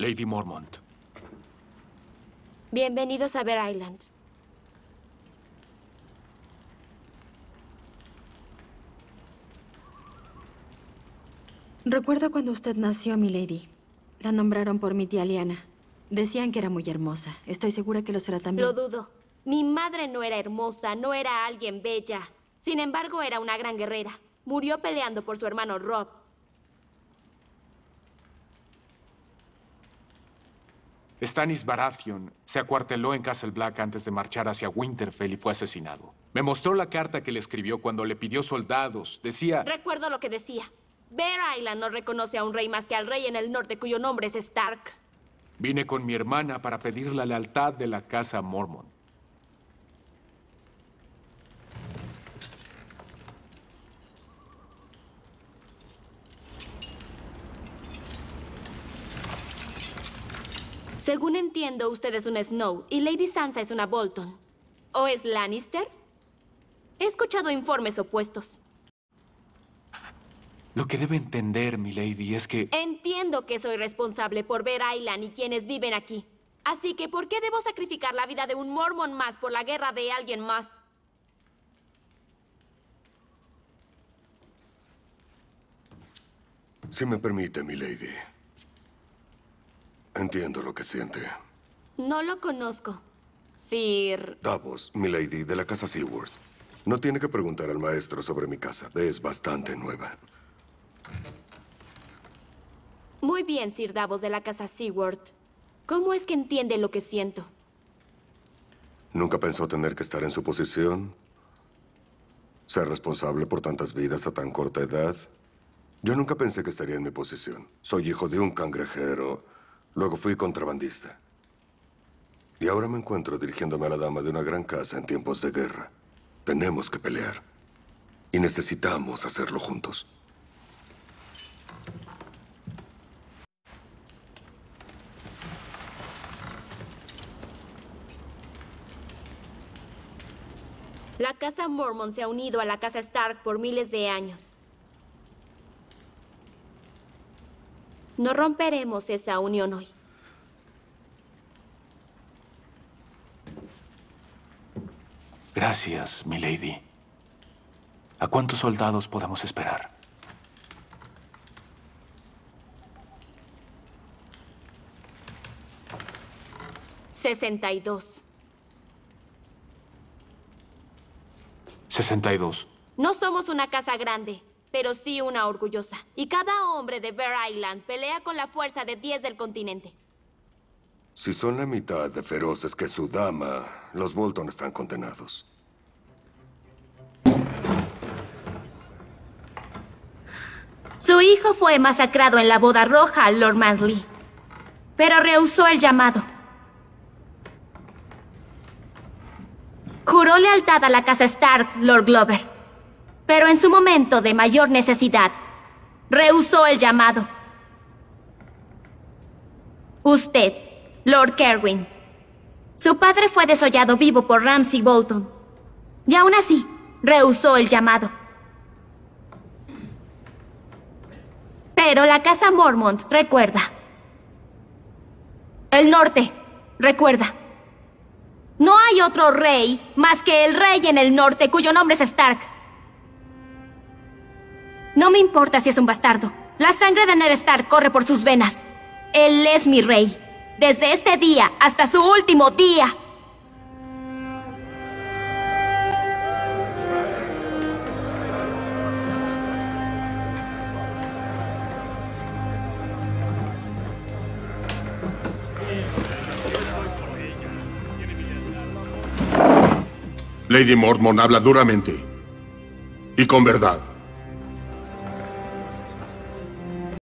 Lady Mormont. Bienvenidos a Bear Island. Recuerdo cuando usted nació, mi lady. La nombraron por mi tía Liana. Decían que era muy hermosa. Estoy segura que lo será también. Lo dudo. Mi madre no era hermosa, no era alguien bella. Sin embargo, era una gran guerrera. Murió peleando por su hermano Rob. Stannis Baratheon se acuarteló en Castle Black antes de marchar hacia Winterfell y fue asesinado. Me mostró la carta que le escribió cuando le pidió soldados. Decía... Recuerdo lo que decía. Bear Island no reconoce a un rey más que al rey en el norte cuyo nombre es Stark. Vine con mi hermana para pedir la lealtad de la casa Mormon. Según entiendo, usted es un Snow y Lady Sansa es una Bolton. ¿O es Lannister? He escuchado informes opuestos. Lo que debe entender, mi lady, es que... Entiendo que soy responsable por ver Island y quienes viven aquí. Así que, ¿por qué debo sacrificar la vida de un Mormon más por la guerra de alguien más? Si me permite, mi lady. Entiendo lo que siente. No lo conozco. Sir... Davos, mi lady, de la casa Seaworth. No tiene que preguntar al maestro sobre mi casa. Es bastante nueva. Muy bien, Sir Davos de la casa Seaworth. ¿Cómo es que entiende lo que siento? ¿Nunca pensó tener que estar en su posición? ¿Ser responsable por tantas vidas a tan corta edad? Yo nunca pensé que estaría en mi posición. Soy hijo de un cangrejero. Luego fui contrabandista. Y ahora me encuentro dirigiéndome a la dama de una gran casa en tiempos de guerra. Tenemos que pelear. Y necesitamos hacerlo juntos. La casa Mormon se ha unido a la casa Stark por miles de años. No romperemos esa unión hoy. Gracias, mi lady. ¿A cuántos soldados podemos esperar? Sesenta y dos. 62. No somos una casa grande, pero sí una orgullosa. Y cada hombre de Bear Island pelea con la fuerza de 10 del continente. Si son la mitad de feroces que su dama, los Bolton están condenados. Su hijo fue masacrado en la boda roja, Lord Manley. Pero rehusó el llamado. Juró lealtad a la casa Stark, Lord Glover. Pero en su momento de mayor necesidad, rehusó el llamado. Usted, Lord Kerwin. Su padre fue desollado vivo por Ramsay Bolton. Y aún así, rehusó el llamado. Pero la casa Mormont recuerda. El norte, recuerda. No hay otro rey más que el rey en el norte cuyo nombre es Stark. No me importa si es un bastardo. La sangre de Ned corre por sus venas. Él es mi rey. Desde este día hasta su último día. Lady Mormon habla duramente. Y con verdad.